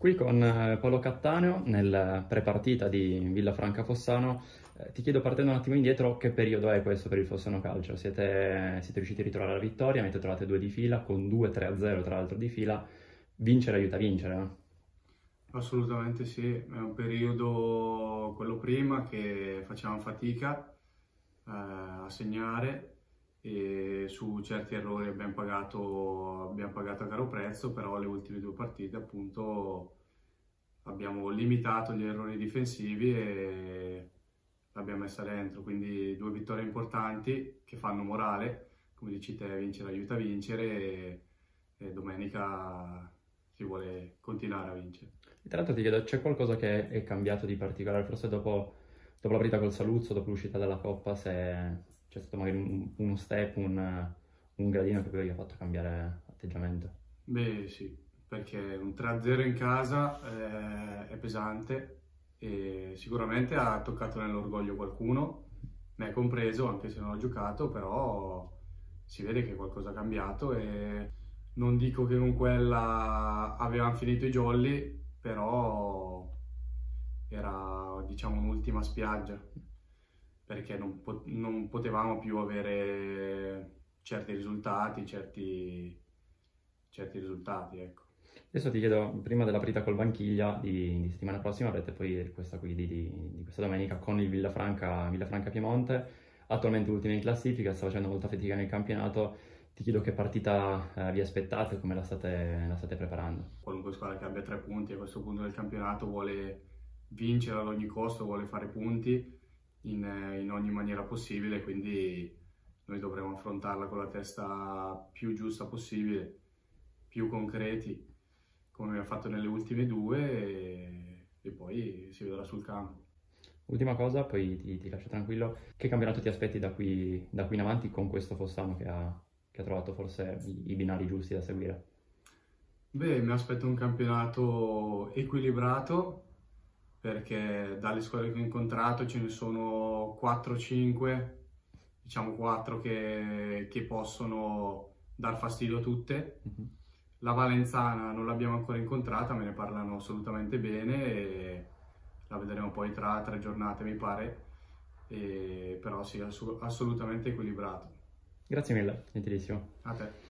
Qui con eh, Paolo Cattaneo nel prepartita di Villafranca Fossano. Eh, ti chiedo partendo un attimo indietro che periodo è questo per il Fossano Calcio? Siete, siete riusciti a ritrovare la vittoria, avete trovato due di fila con 2-3-0 tra l'altro di fila. Vincere aiuta a vincere, no? Assolutamente sì, è un periodo, quello prima, che facevamo fatica eh, a segnare e su certi errori abbiamo pagato, abbiamo pagato a caro prezzo, però le ultime due partite appunto abbiamo limitato gli errori difensivi e l'abbiamo messa dentro, quindi due vittorie importanti che fanno morale, come dici te, vincere aiuta a vincere e, e domenica si vuole continuare a vincere. Tra l'altro ti chiedo, c'è qualcosa che è cambiato di particolare, forse dopo, dopo la partita col Saluzzo, dopo l'uscita dalla Coppa, se c'è stato magari un, uno step, un, un gradino che poi vi ha fatto cambiare atteggiamento? Beh sì, perché un 3-0 in casa eh, è pesante e sicuramente ha toccato nell'orgoglio qualcuno, me compreso, anche se non ho giocato, però si vede che qualcosa ha cambiato e non dico che con quella avevamo finito i jolly, però era diciamo un'ultima spiaggia perché non, pot- non, potevamo più avere certi risultati, certi, certi risultati, ecco. Adesso ti chiedo, prima della partita col Vanchiglia di, di settimana prossima, avrete poi questa qui di, di, di, questa domenica con il Villafranca, Villafranca Piemonte, attualmente ultima in classifica, sta facendo molta fatica nel campionato. Ti chiedo che partita eh, vi aspettate e come la state, la state preparando. Qualunque squadra che abbia tre punti a questo punto del campionato vuole vincere ad ogni costo, vuole fare punti in, in ogni maniera possibile, quindi noi dovremo affrontarla con la testa più giusta possibile, più concreti, come abbiamo fatto nelle ultime due e, e poi si vedrà sul campo. Ultima cosa, poi ti, ti, lascio tranquillo. Che campionato ti aspetti da qui, da qui in avanti con questo Fossano che ha, che ha trovato forse i, i, binari giusti da seguire? Beh, mi aspetto un campionato equilibrato, perché dalle squadre che ho incontrato ce ne sono 4-5, diciamo 4 che, che, possono dar fastidio a tutte. Mm-hmm. La Valenzana non l'abbiamo ancora incontrata, me ne parlano assolutamente bene e la vedremo poi tra tre giornate mi pare, e, però sì, assolutamente equilibrato. Grazie mille, gentilissimo. A te.